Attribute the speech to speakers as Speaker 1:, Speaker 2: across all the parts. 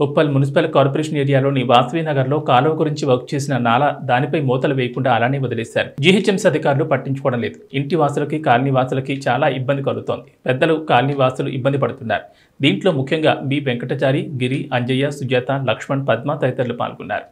Speaker 1: Uppal municipal corporation ఏరియాలోని వాసవి నగర్లో కాలువ గురించి వర్క్ చేసిన నాలా దానిపై మూతలు వేయకుండా అలానే వదిలేశారు. జీహెచ్ఎంసీ అధికారులు పట్టించుకోవడం లేదు. ఇంటి వాసులకి కాలనీ వాసులకి చాలా ఇబ్బంది కలుగుతోంది. పెద్దలు కాలనీ వాసులు ఇబ్బంది పడుతున్నారు. దీంట్లో ముఖ్యంగా బి. వెంకటచారి గిరి అంజయ్య సుజాత లక్ష్మణ్ పద్మ తదితరులు పాల్గొన్నారు.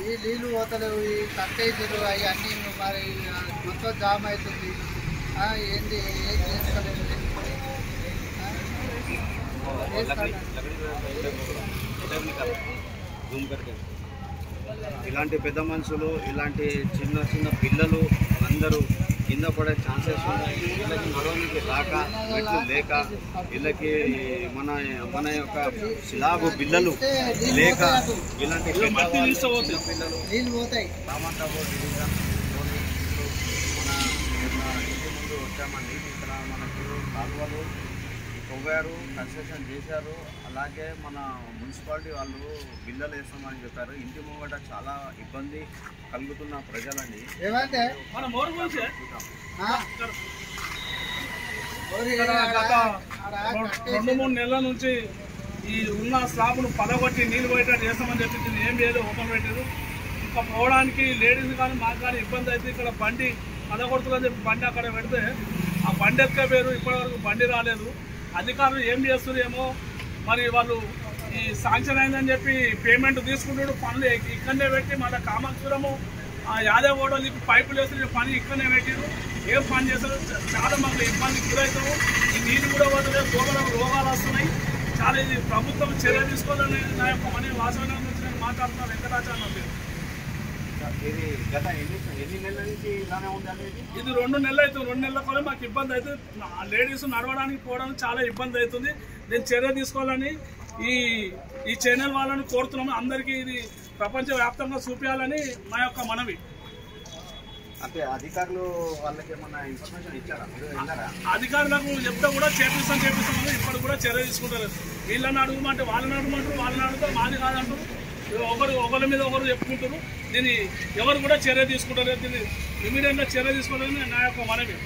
Speaker 2: ఈ నీళ్ళు పోతలేవు ఈ కట్టేసారు అవి అన్నీ మరి మొత్తం జామ్ అవుతుంది. ఏంటి ఏం
Speaker 3: చేసుకోలేదు ఇలాంటి పెద్ద మనుషులు ఇలాంటి చిన్న చిన్న పిల్లలు అందరూ కింద పడే ఛాన్సెస్ ఉన్నాయి. వీళ్ళకి నడవడానికి రాక మెట్లు లేక వీళ్ళకి మన మన యొక్క స్లాబ్ బిల్లలు లేక ఇలాంటి పిల్లలు రామంతాపూర్ డివిజన్ మన ఇంటి ముందు వచ్చామండి ఇక్కడ మనకు కాలువలు తవ్వారు కన్స్ట్రక్షన్ చేశారు. అలాగే మన మున్సిపాలిటీ వాళ్ళు బిల్లలు వేస్తామని చెప్పారు. ఇంటి ముంగట చాలా ఇబ్బంది కలుగుతున్న ప్రజలండి.
Speaker 4: గత రెండు- మూడు నెలల నుంచి ఈ ఉన్న స్లాబ్ను పలగొట్టి నీళ్ళు పోయేటట్టు చేస్తామని చెప్పి దీన్ని ఏం లేదు ఓపెన్ పెట్టారు ఇంకా పోవడానికి లేడీస్ కానీ మాకు కానీ ఇబ్బంది అయితే ఇక్కడ బండి పదకొడుతుందని చెప్పి బండి అక్కడ పెడితే ఆ బండి ఎక్కపోయారు ఇప్పటివరకు బండి రాలేదు. అధికారులు ఏం చేస్తున్నారేమో మరి వాళ్ళు ఈ శాంక్షన్ అయిందని చెప్పి పేమెంట్ తీసుకుంటాడు పనులు ఇక్కడనే పెట్టి మళ్ళీ కామాక్షురము యాదవ్ ఓడో చెప్పి పైపులు వేసిన పని ఇక్కడనే పెట్టారు. ఏం పని చేస్తారు చాలా మాకు ఇబ్బంది గురవుతాము ఈ నీళ్ళు కూడా వదిలే రోగాలు రోగాలు వస్తున్నాయి. చాలా ఇది ప్రభుత్వం చర్య తీసుకోవాలని నా యొక్క మనీ వాసన నుంచి నేను మాట్లాడుతున్నాను. వెంకటాచార్య పేరు
Speaker 3: ఇది గత ఎన్ని ఎన్ని నెలల నుంచి ఇలానే ఉందండి ఇది
Speaker 4: రెండు నెలలు అవుతుంది. రెండు నెలల కూడా మాకు ఇబ్బంది అవుతుంది. లేడీస్ నడవడానికి పోవడానికి చాలా ఇబ్బంది అవుతుంది. నేను చర్య తీసుకోవాలని ఈ ఈ ఛానల్ వాళ్ళని కోరుతున్నాము. అందరికీ ఇది ప్రపంచవ్యాప్తంగా చూపించాలని మా యొక్క మనవి.
Speaker 3: అంటే అధికారులు వాళ్ళకి ఏమన్నా ఇన్ఫర్మేషన్ ఇచ్చారా?
Speaker 4: అధికారులకు చెప్తే కూడా చేపిస్తాం చేపిస్తామని ఇప్పుడు కూడా చర్య తీసుకుంటారు. వీళ్ళని అడుగుమంటే వాళ్ళని అడుగుమంటారు వాళ్ళని అడుగుతారు మాది కాదంటారు. ఒకరు ఒకరి మీద ఒకరు చెప్పుకుంటారు. దీన్ని ఎవరు కూడా చర్య తీసుకుంటారు దీన్ని ఇమీడియట్గా చర్య తీసుకోవాలని నా యొక్క మనవి.